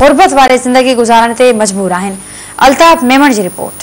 गुरबत वाले ज़िंदगी गुज़ारण से मजबूर आहिनि। अल्ताफ़ मेमण जी रिपोर्ट।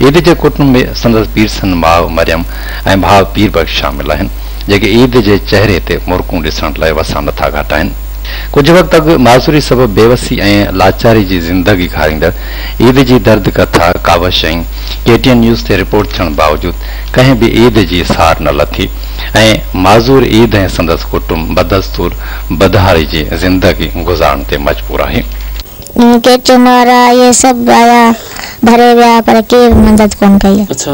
ईद जे कुटुंब में संदसि पीरसन माउ मरियम, ऐं भाउ पीर बख़्श शामिल आहिनि जेके ईद जे चहिरे ते मुर्कूं ॾिसण लाइ वसां नथा घटाइनि कुझु वक़्तु अॻु माज़ूरी सबबि बेवसी ऐं लाचारी जी ज़िंदगी खारींदड़ ईद जी दर्द कथा कावश केटीएन न्यूज़ ते रिपोर्ट थियण बावजूदि कंहिं बि ईद जी सार न लथी, ऐं माज़ूर ईद ऐं संदसि कुटुंब बदस्तूर बदहारी जी ज़िंदगी गुज़ारण ते मजबूर आहे। ये भरे विया पर केरु मदद कोन कई अच्छा।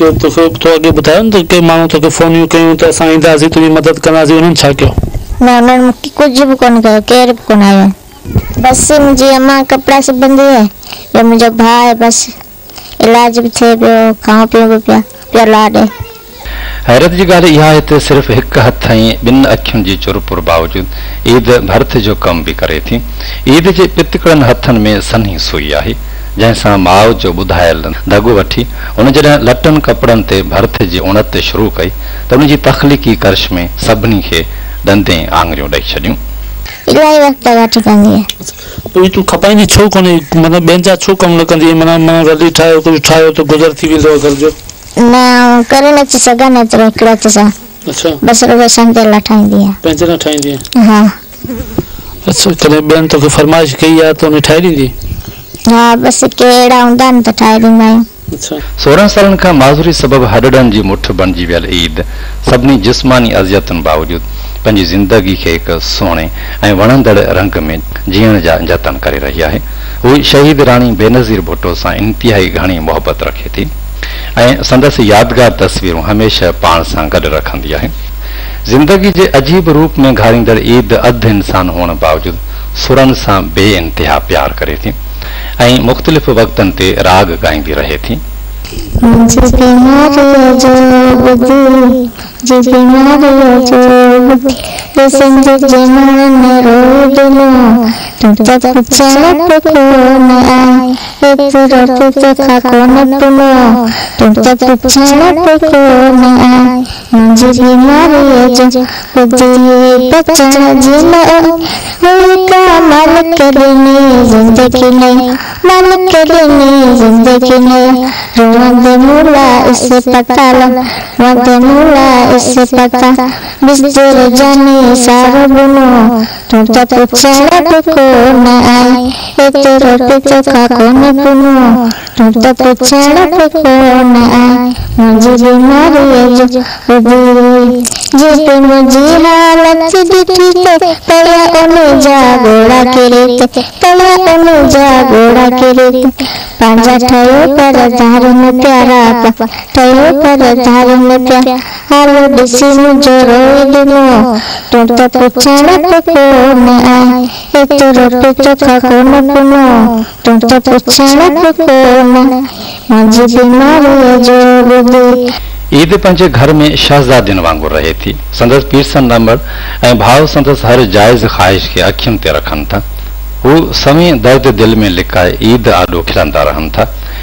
के तो अॻे ॿुधायो न त के माण्हू तोखे फ़ोनियूं कयूं त असां ईंदासीं तुंहिंजी मदद कंदासीं उन्हनि छा कयो न उन्हनि मूंखे कुझु बि कोन कयो केरु बि कोन आयो? बसि मुंहिंजी अम्मा कपिड़ा सिबंदी आहे ॿियो मुंहिंजो भाउ आहे बसि इलाज बि थिए पियो खाऊं पीऊं बि पिया पियो लाॾे हैरत जी ॻाल्हि इहा आहे त सिर्फ़ु हिकु हथ ऐं ॿिनि अखियुनि जी चुरपुर बावजूदि ईद भर्थ जो कमु बि करे थी। ईद जे पितकड़नि हथनि में सन्ही सुई आहे। जंहिंसां माउ जो ॿुधायल दॻो वठी हुन जॾहिं लटनि कपिड़नि ते भर्थ जी उणत शुरू कई त उन तख़लीक़ी कर्श में सभिनी खे ॾंदे आङरियूं ॾेई छॾियूं। इलाही वक़्तु वठी कंदी आहे। उहे तूं खपाईंदी छो कोन्हे? मतिलबु ॿियनि जा छो कमु न कंदी? माना माना रली ठाहियो कुझु ठाहियो त गुज़र थी वेंदो आहे घर जो। न करे नथी सघां एतिरो हिकिड़ो हथ सां अच्छा। बसि रुॻो संतेला ठाहींदी आहे। पंहिंजे लाइ ठाहींदी आहे? हा। अच्छा कॾहिं ॿियनि तोखे फरमाइश कई आहे त उन ठाहे ॾींदी? हा बसि कहिड़ा हूंदा आहिनि त ठाहे ॾींदा आहियूं। अच्छा। सोरहं सालनि खां माज़ूरी सबबि हॾड़नि जी मुठ बणिजी वियल ईद। सभिनी जिस्मानी अज़ियतुनि बावजूदि पंहिंजी ज़िंदगी खे हिकु सुहिणे ऐं वणंदड़ रंग में जीअण जा जतन करे रही आहे। हू शहीद राणी बेनज़ीर भुट्टो सां इंतिहाई घणी मोहबत रखे थी ऐं संदसि यादगार तस्वीरूं हमेशह पाण सां गॾु रखंदी आहे। ज़िंदगी जे अजीब रूप में घारींदड़ ईद अधु इंसान हुअण बावजूदि सुरनि सां बे इंतिहा प्यार करे थी। ऐं मुख़्तलिफ़ वक़्तनि ते राग ॻाईंदी रहे थी। जो बुद्धि जी बीमारी जो बुद्धि ये संजय जमान रो दिलो तुम तब चलत को न आए एक तरफ़ तो खाको तुम तब चलत को आए मुझे बीमारी जो बुद्धि बचा जिला का मालिक करने ज़िंदगी में मालिक करने ज़िंदगी में रोवंद मूला इससे पता लो मूला इससे पता बिस्तर जाने सारो बुनो 전자부 체라부 코나이 이토로 피토카 코나푸노 전자부 체라부 코나이 무지리 마리에주 우비 যেতে মুজি হালাত দেখিতে তলা অনুজা গোড়া কেড়েতে তলা অনুজা গোড়া কেড়েতে পাঞ্জা ঠায়ো পর ধারণ প্যারা, ঠায়ো পর ধারণ প্যারা। को न पुनो तो को जो ईद पंहिंजे घर में शहज़ादियुनि वांगुरु रहे थी। संदसि पीरसन नंबर, ऐं भाउ संदसि हर जाइज़ ख़्वाहिश खे अखियुनि ते रखनि था। हू समी दर्द दिलि में लिकाए ईद आॾो खिलंदा रहनि था।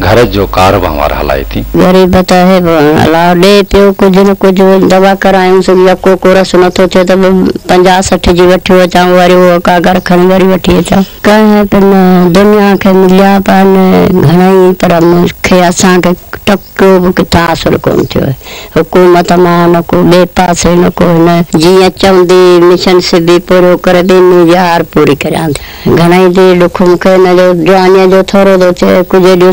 घर जो कारोबार वार हलाए थी। ग़रीब त भॻवान अलाह ॾे पियो कुझु न कुझु दवा करायूंसि यको को रस नथो थिए त पंजाह सठि जी वठी अचां वरी उहो कागर खणी वरी वठी अचां कंहिं पिन दुनिया खे मिलिया पिया घणेई, पर मूंखे असांखे टको बि किथां कोन थियो हुकूमत माँ, न को ॿिए पासे न को हिन जीअं चवंदी मिशन सिबी पूरो करे ॾींदी यार पूरी करियाँ थी घणेई देरि ॾुख मूंखे हिन जो जवानीअ जो थोरो थो थिए कुझु ॾियूं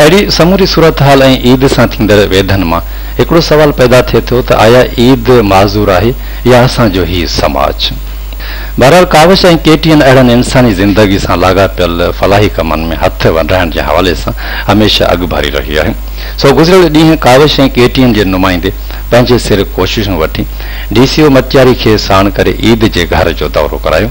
अहिड़ी समूरी सूरत हाल ईद सां वेदनि माँ हिकिड़ो सुवाल पैदा थो त आया ईद माज़ूर आहे या असांजो ही समाज बहरहाल काविश ऐं केटीअनि अहिड़नि इंसानी ज़िंदगी सां लाॻापियल फलाही कमनि में हथ वधाइण जे हवाले सां हमेशह अॻु भरी रही आहे सो गुज़िरियल ॾींहुं काविश ऐं केटीअनि जे नुमाइंदे पंहिंजे सिर कोशिशूं वठी डीसीओ मटियारी खे साण करे ईद जे घर जो दौरो करायो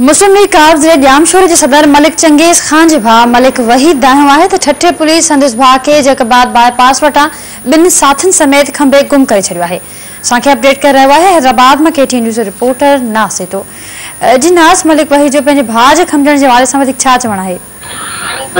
मुस्लिम लीग कार ज़िले जामशोर जे सदर मलिक चंगेज़ ख़ान के भा, मलिक वहीद दाहियो है त ठठे पुलिस संदसि भा के जकबाद बायपास वटां ॿिनि साथियुनि समेत खंबे गुम करे छॾियो आहे। असांखे अपडेट करे रहियो आहे हैदराबाद माँ केटी न्यूज़ रिपोर्टर नासे तो। जी नास, मलिक वहीद जो पंहिंजे भाउ जे के जे हवाले सां छा चवणु आहे।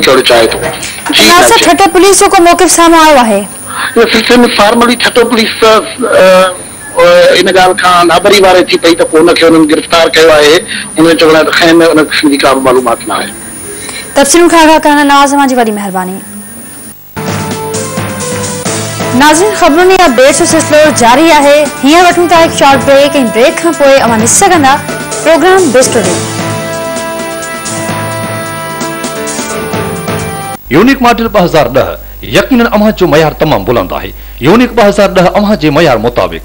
करणु चाहे थो जी नास नाज़िया। ठठे पुलिस जो को मौक़िफ़ साम्हूं आयो आहे इन सिलसिले में फॉर्मली छठो पुलिस अ, अ, इन ॻाल्हि खां नाबरी वारे थी पई त पोइ हुनखे हुननि गिरफ़्तार कयो आहे हुन जो चवणु आहे त खैर में हुन क़िस्म जी का बि मालूमात न आहे तफ़सीलुनि खां आगाह करण नवाज़ तव्हांजी वॾी महिरबानी। नाज़रीन ख़बरुनि या अपडेट्स जो सिलसिलो जारी आहे हींअर वठूं था हिकु शॉर्ट ब्रेक ऐं ब्रेक खां पोइ अवां ॾिसी सघंदा प्रोग्राम बेस्ट यूनिक मॉडल ॿ हज़ार ॾह यकीनन अव्हां जो मयार तमामु बुलंद आहे यूनिक ॿ हज़ार ॾह अव्हां जे मयार मुताबिक़